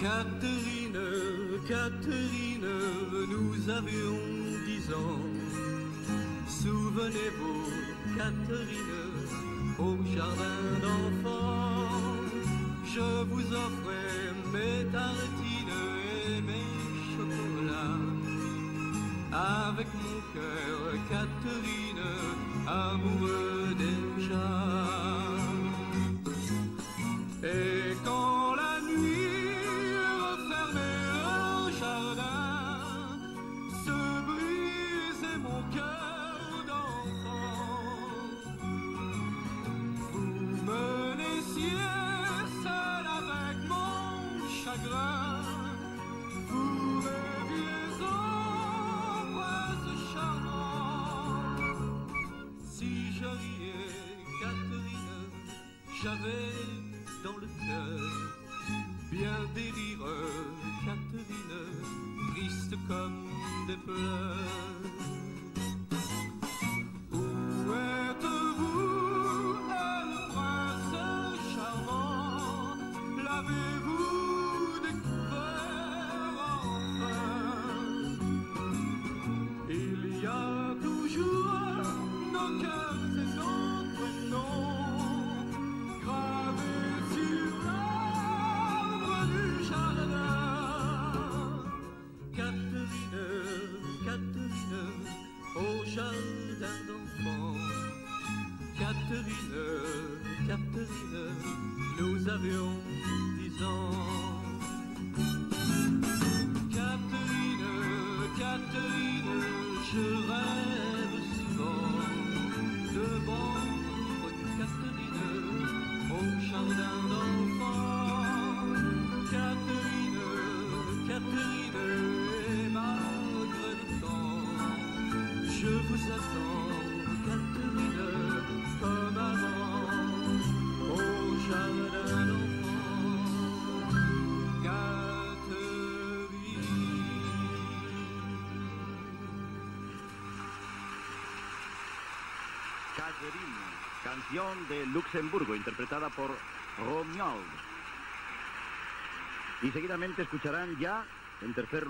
Catherine, Catherine, nous avions dix ans. Souvenez-vous, Catherine, au jardin d'enfants, je vous offrais mes tartines et mes chocolats. Avec mon cœur, Catherine, amoureux chagrin. Vous rêviez au prince charmant. Si je riais, Catherine, j'avais dans le cœur bien des rires, Catherine, triste comme des pleurs. Jardin d'enfants. Catherine, Catherine, nous avions dix ans. Vous. Catherine, canción de Luxemburgo, interpretada por Romuald. Y seguidamente escucharán ya, en tercer lugar,